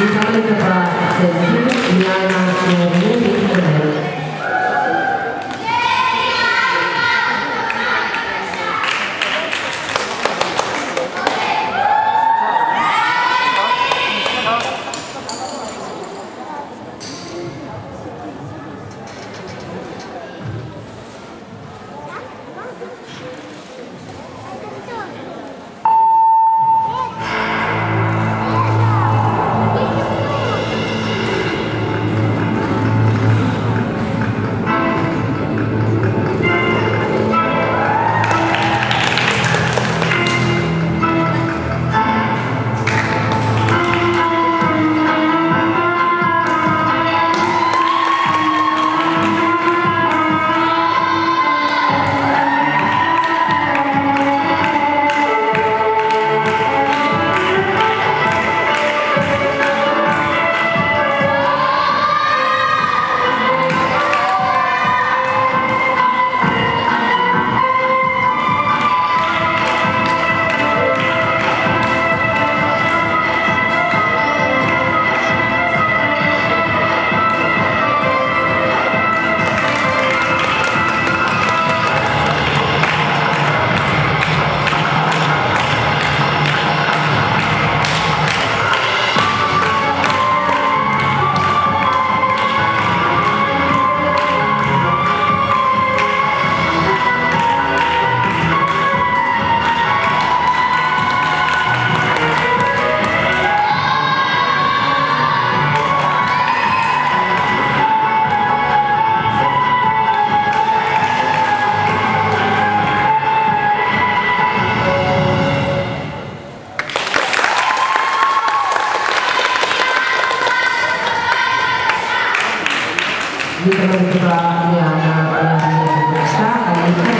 認めてから接する見合いの指に di teman kita yang berasa Alika